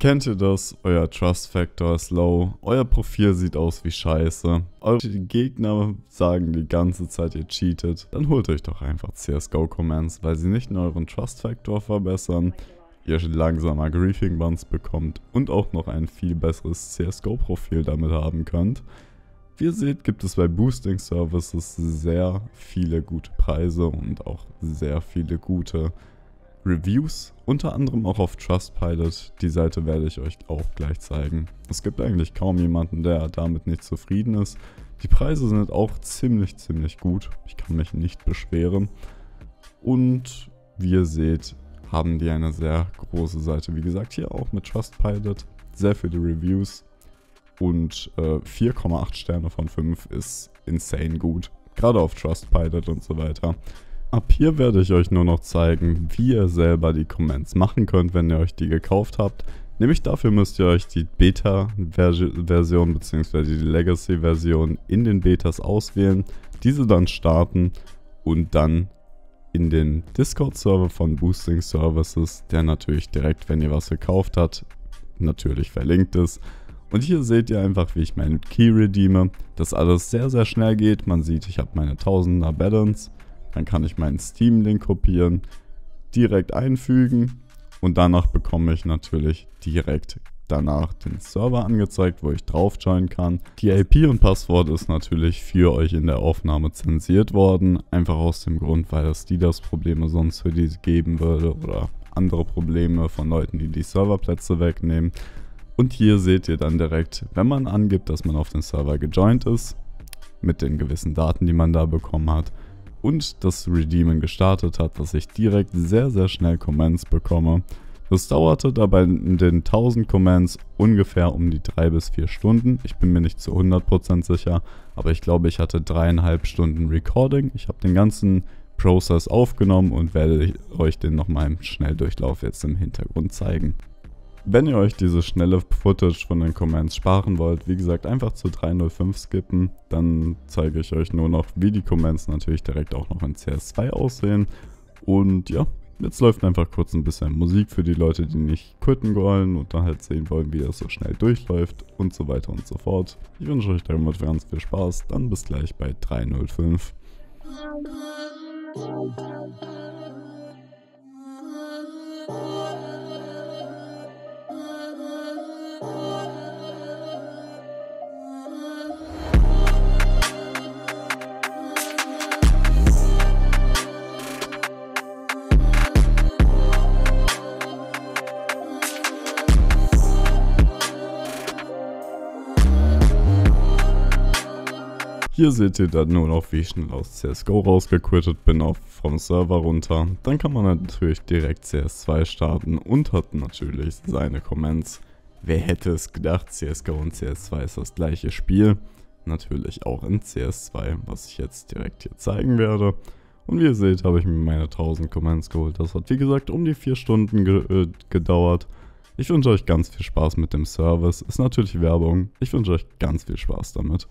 Kennt ihr das? Euer Trust Factor ist low, euer Profil sieht aus wie scheiße, eure Gegner sagen die ganze Zeit, ihr cheatet. Dann holt euch doch einfach CSGO Commands, weil sie nicht nur euren Trust Factor verbessern, ihr langsamer Griefing Buns bekommt und auch noch ein viel besseres CSGO Profil damit haben könnt. Wie ihr seht, gibt es bei Boosting Services sehr viele gute Preise und auch sehr viele gute Reviews, unter anderem auch auf Trustpilot. Die Seite werde ich euch auch gleich zeigen. Es gibt eigentlich kaum jemanden, der damit nicht zufrieden ist. Die Preise sind auch ziemlich, ziemlich gut. Ich kann mich nicht beschweren. Und wie ihr seht, haben die eine sehr große Seite. Wie gesagt, hier auch mit Trustpilot. Sehr viele Reviews. Und äh, 4,8 Sterne von 5 ist insane gut. Gerade auf Trustpilot und so weiter. Ab hier werde ich euch nur noch zeigen, wie ihr selber die Comments machen könnt, wenn ihr euch die gekauft habt. Nämlich dafür müsst ihr euch die Beta-Version bzw. die Legacy-Version in den Betas auswählen, diese dann starten und dann in den Discord-Server von Boosting Services, der natürlich direkt, wenn ihr was gekauft habt, natürlich verlinkt ist. Und hier seht ihr einfach, wie ich meinen Key redeeme, dass alles sehr, sehr schnell geht. Man sieht, ich habe meine Tausender Balance dann kann ich meinen Steam-Link kopieren, direkt einfügen und danach bekomme ich natürlich direkt danach den Server angezeigt, wo ich drauf joinen kann. Die IP und Passwort ist natürlich für euch in der Aufnahme zensiert worden, einfach aus dem Grund, weil es die das Probleme sonst für die geben würde oder andere Probleme von Leuten, die die Serverplätze wegnehmen. Und hier seht ihr dann direkt, wenn man angibt, dass man auf den Server gejoint ist, mit den gewissen Daten, die man da bekommen hat, und das Redeemen gestartet hat, dass ich direkt sehr, sehr schnell Commands bekomme. Das dauerte dabei in den 1000 Commands ungefähr um die 3 bis 4 Stunden. Ich bin mir nicht zu 100% sicher, aber ich glaube, ich hatte dreieinhalb Stunden Recording. Ich habe den ganzen Prozess aufgenommen und werde euch den nochmal im Schnelldurchlauf jetzt im Hintergrund zeigen. Wenn ihr euch diese schnelle Footage von den Commands sparen wollt, wie gesagt, einfach zu 305 skippen. Dann zeige ich euch nur noch, wie die Commands natürlich direkt auch noch in CS2 aussehen. Und ja, jetzt läuft einfach kurz ein bisschen Musik für die Leute, die nicht quitten wollen und dann halt sehen wollen, wie das so schnell durchläuft und so weiter und so fort. Ich wünsche euch damit ganz viel Spaß. Dann bis gleich bei 305. Hier seht ihr dann nur noch, wie ich schnell aus CSGO rausgequittet bin, auf vom Server runter. Dann kann man natürlich direkt CS2 starten und hat natürlich seine Comments. Wer hätte es gedacht, CSGO und CS2 ist das gleiche Spiel. Natürlich auch in CS2, was ich jetzt direkt hier zeigen werde. Und wie ihr seht, habe ich mir meine 1000 Comments geholt. Das hat wie gesagt um die 4 Stunden ge äh, gedauert. Ich wünsche euch ganz viel Spaß mit dem Service. Ist natürlich Werbung. Ich wünsche euch ganz viel Spaß damit.